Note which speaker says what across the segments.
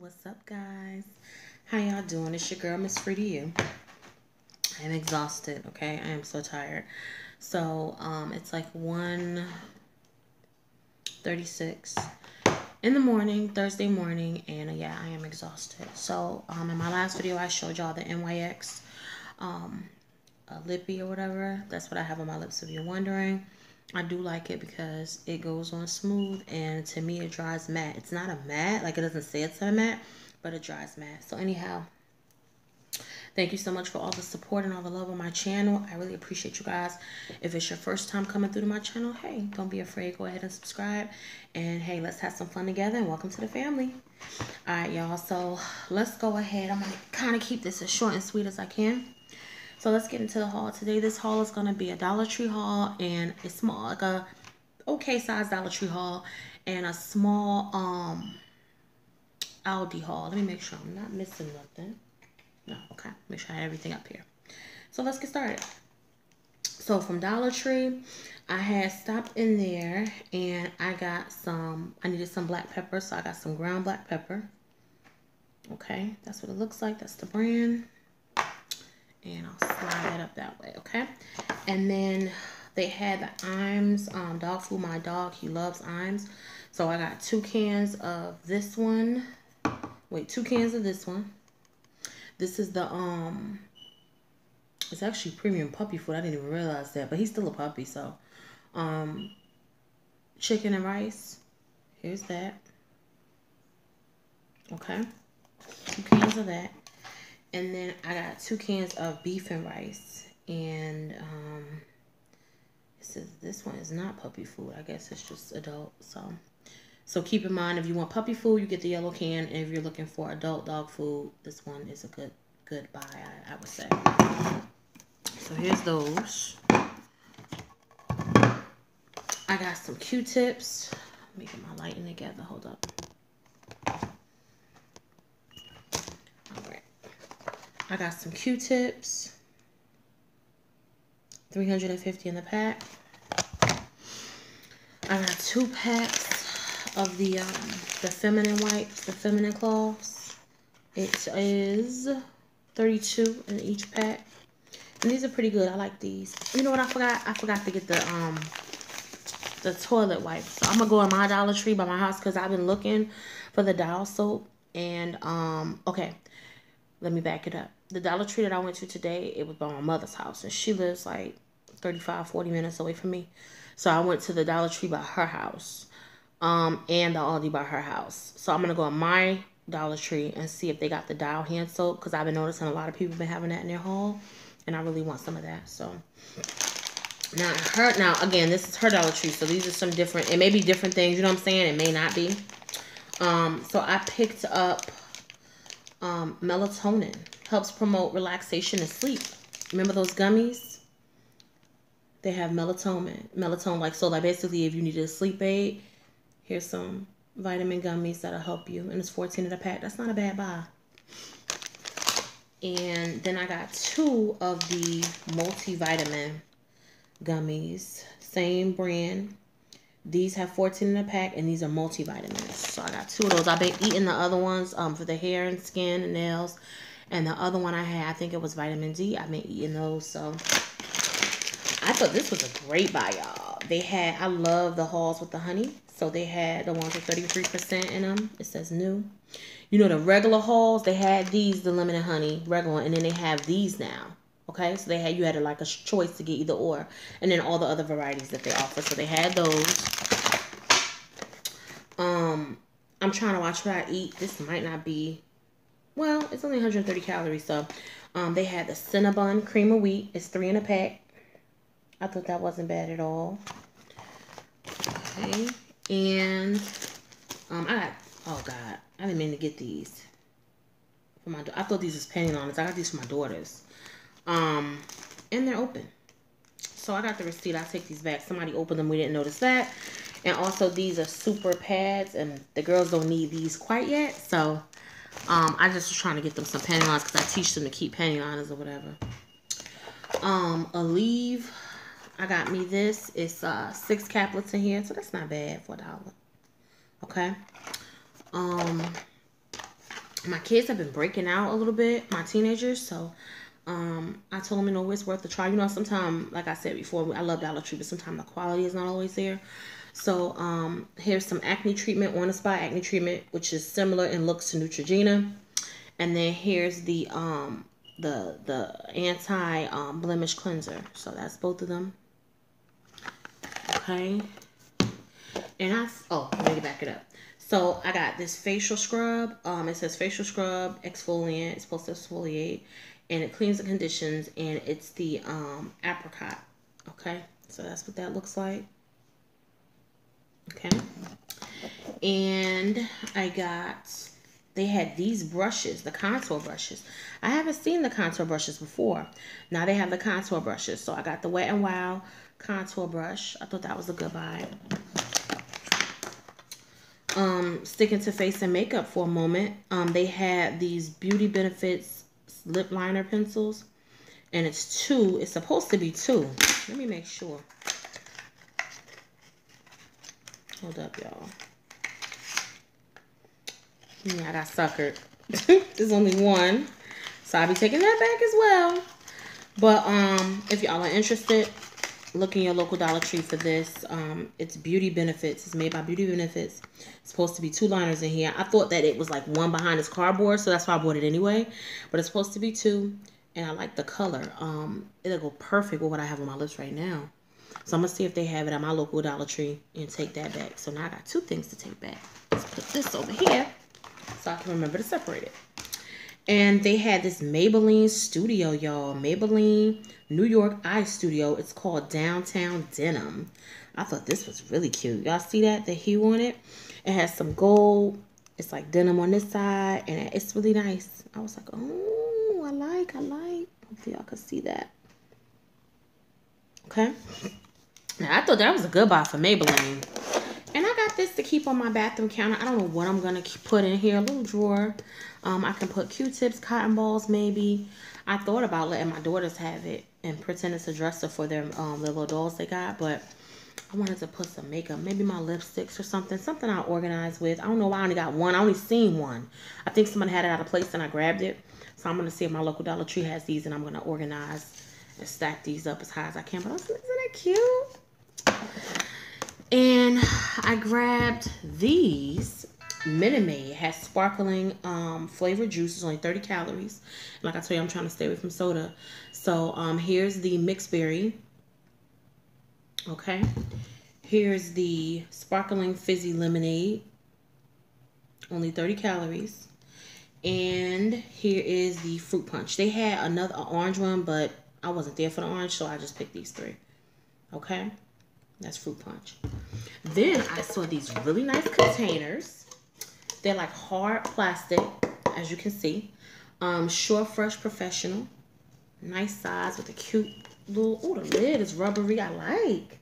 Speaker 1: What's up, guys? How y'all doing? It's your girl, Miss Free to You. I'm exhausted, okay? I am so tired. So, um, it's like 1.36 in the morning, Thursday morning, and uh, yeah, I am exhausted. So, um, in my last video, I showed y'all the NYX um, lippy or whatever. That's what I have on my lips if you're wondering. I do like it because it goes on smooth and to me it dries matte. It's not a matte, like it doesn't say it's a matte, but it dries matte. So anyhow, thank you so much for all the support and all the love on my channel. I really appreciate you guys. If it's your first time coming through to my channel, hey, don't be afraid. Go ahead and subscribe. And hey, let's have some fun together and welcome to the family. All right, y'all. So let's go ahead. I'm going to kind of keep this as short and sweet as I can. So let's get into the haul. Today this haul is going to be a Dollar Tree haul and a small, like a okay size Dollar Tree haul and a small um Aldi haul. Let me make sure I'm not missing nothing. No, okay. Make sure I have everything up here. So let's get started. So from Dollar Tree, I had stopped in there and I got some, I needed some black pepper. So I got some ground black pepper. Okay, that's what it looks like. That's the brand and I'll slide it up that way, okay? And then they had the Iams um, dog food. My dog, he loves Iams. So I got two cans of this one. Wait, two cans of this one. This is the, um, it's actually premium puppy food. I didn't even realize that, but he's still a puppy, so. Um, chicken and rice. Here's that. Okay. Two cans of that. And then I got two cans of beef and rice. And um, it says this one is not puppy food. I guess it's just adult. So, so keep in mind if you want puppy food, you get the yellow can. And if you're looking for adult dog food, this one is a good good buy, I, I would say. So here's those. I got some Q-tips. Let me get my lighting together. Hold up. I got some Q-tips. 350 in the pack. I got two packs of the um, the feminine wipes, the feminine cloths. It is 32 in each pack. And these are pretty good. I like these. You know what I forgot? I forgot to get the um the toilet wipes. So I'm gonna go in my Dollar Tree by my house because I've been looking for the Dial soap. And um okay, let me back it up the Dollar Tree that I went to today, it was by my mother's house. And she lives like 35, 40 minutes away from me. So I went to the Dollar Tree by her house. Um, and the Aldi by her house. So I'm going to go on my Dollar Tree and see if they got the Dial hand soap. Because I've been noticing a lot of people been having that in their haul. And I really want some of that. So now her now again, this is her Dollar Tree. So these are some different, it may be different things, you know what I'm saying? It may not be. Um, so I picked up um, melatonin helps promote relaxation and sleep. Remember those gummies? They have melatonin. Melatonin, like, so like basically if you need a sleep aid, here's some vitamin gummies that'll help you. And it's 14 in a pack. That's not a bad buy. And then I got two of the multivitamin gummies. Same brand. These have 14 in a pack, and these are multivitamins. So I got two of those. I've been eating the other ones um, for the hair and skin and nails. And the other one I had, I think it was vitamin D. I've been eating those. So I thought this was a great buy, y'all. They had, I love the Halls with the honey. So they had the ones with 33% in them. It says new. You know, the regular Halls, they had these, the lemon and honey, regular, and then they have these now. Okay, so they had you had a, like a choice to get either or, and then all the other varieties that they offer. So they had those. Um, I'm trying to watch what I eat. This might not be well, it's only 130 calories. So um, they had the Cinnabon cream of wheat. It's three in a pack. I thought that wasn't bad at all. Okay. And um, I got, oh God, I didn't mean to get these. For my, I thought these was penny liners. I got these for my daughters. Um, and they're open. So I got the receipt. I'll take these back. Somebody opened them. We didn't notice that. And also these are super pads. And the girls don't need these quite yet. So um, I just was trying to get them some panty liners because I teach them to keep panty liners or whatever. Um, Aleve. I got me this. It's uh, six caplets in here, so that's not bad for a dollar. Okay. Um, my kids have been breaking out a little bit, my teenagers. So um, I told them, you know, it's worth a try. You know, sometimes, like I said before, I love Dollar Tree, but sometimes the quality is not always there. So um, here's some acne treatment, on the spot acne treatment, which is similar in looks to Neutrogena. And then here's the um, the the anti um, blemish cleanser. So that's both of them. Okay. And I oh let me back it up. So I got this facial scrub. Um, it says facial scrub exfoliant. It's supposed to exfoliate, and it cleans the conditions. And it's the um apricot. Okay, so that's what that looks like. Okay, and I got they had these brushes, the contour brushes. I haven't seen the contour brushes before. Now they have the contour brushes. So I got the Wet n Wild contour brush. I thought that was a good buy. Um, sticking to face and makeup for a moment. Um, they had these Beauty Benefits lip liner pencils. And it's two. It's supposed to be two. Let me make sure. Hold up, y'all. Yeah, I got suckered. There's only one. So I'll be taking that back as well. But um, if y'all are interested, look in your local Dollar Tree for this. Um, it's Beauty Benefits. It's made by Beauty Benefits. It's supposed to be two liners in here. I thought that it was like one behind this cardboard, so that's why I bought it anyway. But it's supposed to be two, and I like the color. Um, it'll go perfect with what I have on my lips right now. So I'm going to see if they have it at my local Dollar Tree and take that back. So now I got two things to take back. Let's put this over here so I can remember to separate it. And they had this Maybelline studio, y'all. Maybelline New York Eye Studio. It's called Downtown Denim. I thought this was really cute. Y'all see that? The hue on it? It has some gold. It's like denim on this side. And it's really nice. I was like, oh, I like, I like. Hopefully y'all can see that. Okay. Now, I thought that was a good buy for Maybelline. And I got this to keep on my bathroom counter. I don't know what I'm going to put in here. A little drawer. Um, I can put Q-tips, cotton balls maybe. I thought about letting my daughters have it and pretend it's a dresser for their, um, their little dolls they got. But I wanted to put some makeup. Maybe my lipsticks or something. Something I organize with. I don't know why I only got one. I only seen one. I think someone had it out of place and I grabbed it. So I'm going to see if my local Dollar Tree has these and I'm going to organize and stack these up as high as I can. But isn't that cute? And I grabbed these. Minute Maid has sparkling um, flavored juice. It's only 30 calories. like I told you, I'm trying to stay away from soda. So um, here's the mixed berry. Okay. Here's the sparkling fizzy lemonade. Only 30 calories. And here is the fruit punch. They had another orange one, but I wasn't there for the orange, so I just picked these three. Okay. That's fruit punch. Then I saw these really nice containers. They're like hard plastic, as you can see. Um, Sure Fresh Professional. Nice size with a cute little, oh, the lid is rubbery. I like.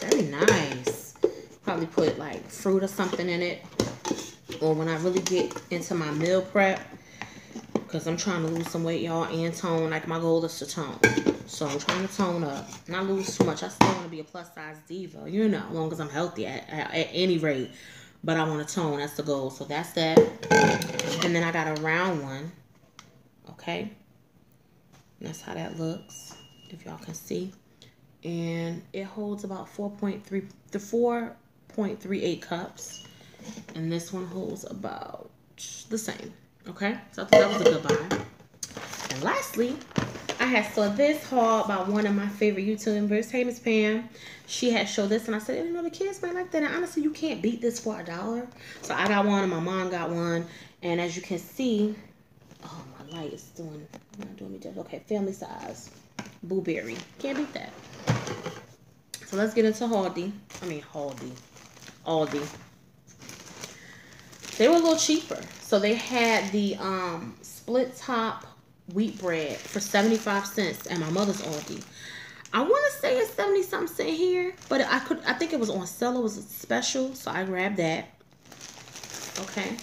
Speaker 1: Very nice. Probably put like fruit or something in it. Or when I really get into my meal prep, because I'm trying to lose some weight, y'all, and tone. Like, my goal is to tone. So I'm trying to tone up. Not lose too much. I still want to be a plus size diva, you know, as long as I'm healthy at, at, at any rate. But I want to tone. That's the goal. So that's that. And then I got a round one. Okay. That's how that looks. If y'all can see. And it holds about 4.3 to 4.38 cups. And this one holds about the same. Okay. So I thought that was a good buy. And lastly, I had saw this haul by one of my favorite YouTubers. Hey, Miss Pam. She had showed this, and I said, you know, the kids might like that. And honestly, you can't beat this for a dollar. So I got one, and my mom got one. And as you can see, oh, my light is doing, not doing me just okay. Family size, blueberry. Can't beat that. So let's get into Aldi. I mean, Aldi. Aldi. They were a little cheaper. So they had the um, split top wheat bread for 75 cents at my mother's Aldi. I want to say it's 70 something cent here, but I could I think it was on sale. It was a special, so I grabbed that. Okay.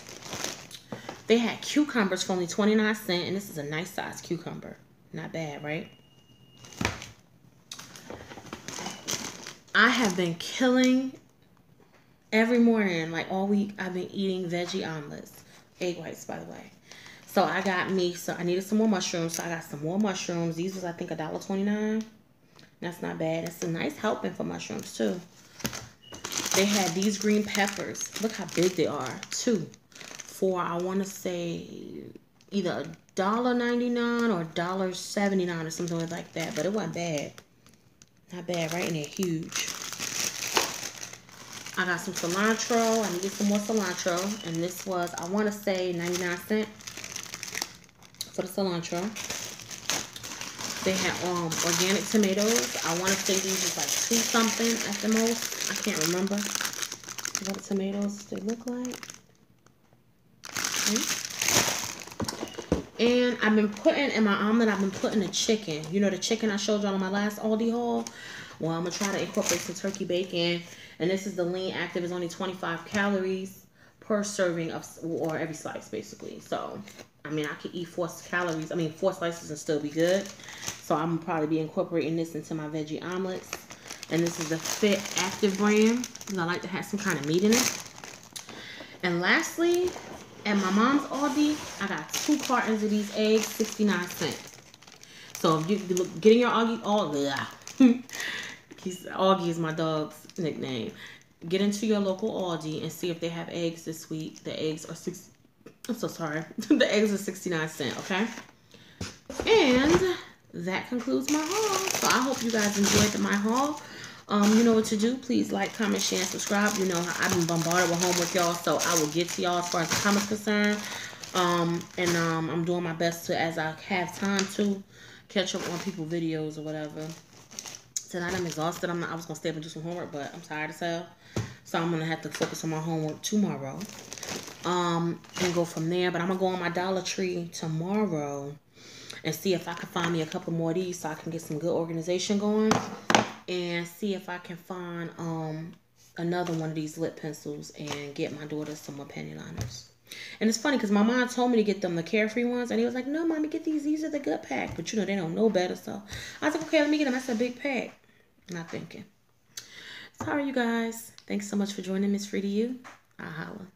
Speaker 1: They had cucumbers for only 29 cents, and this is a nice size cucumber. Not bad, right? I have been killing every morning, like all week, I've been eating veggie omelets. Egg whites, by the way. So I got me, so I needed some more mushrooms. So I got some more mushrooms. These was, I think, a dollar twenty nine. That's not bad. It's a nice helping for mushrooms, too. They had these green peppers. Look how big they are, too. For, I want to say, either a dollar ninety nine or dollar seventy nine or something like that. But it wasn't bad. Not bad, right? And they're huge. I got some cilantro. I needed some more cilantro. And this was, I want to say, 99 cents for the cilantro. They had um organic tomatoes. I want to say these was like two something at the most. I can't remember what tomatoes they look like. And I've been putting in my omelet, I've been putting the chicken. You know the chicken I showed y'all on my last Aldi haul? Well, I'm going to try to incorporate some turkey bacon. And this is the lean active. It's only 25 calories per serving of, or every slice, basically. So, I mean, I could eat four calories. I mean, four slices and still be good. So, I'm probably be incorporating this into my veggie omelets. And this is the Fit Active brand. Because I like to have some kind of meat in it. And lastly, at my mom's Aldi, I got two cartons of these eggs, 69 cents. So if you look, getting your Augie, all he's Augie is my dog's nickname. Get into your local Aldi and see if they have eggs this week. The eggs are six. I'm so sorry. the eggs are 69 cents. Okay. And that concludes my haul. So I hope you guys enjoyed my haul. Um, you know what to do. Please like, comment, share, and subscribe. You know I've been bombarded with homework, y'all, so I will get to y'all as far as the comments concerned. Um, and um, I'm doing my best to, as I have time to, catch up on people videos or whatever. Tonight I'm exhausted. I'm not, I was gonna stay up and do some homework, but I'm tired as hell. So I'm gonna have to focus on my homework tomorrow. Um, and go from there. But I'm gonna go on my Dollar Tree tomorrow and see if I can find me a couple more of these so I can get some good organization going and see if I can find um another one of these lip pencils and get my daughter some more penny liners. And it's funny because my mom told me to get them the carefree ones, and he was like, "No, mommy, get these. These are the good pack." But you know they don't know better, so I was like, "Okay, let me get them." That's a big pack. Not thinking. Sorry, you guys. Thanks so much for joining Miss Free to You. I'll holla.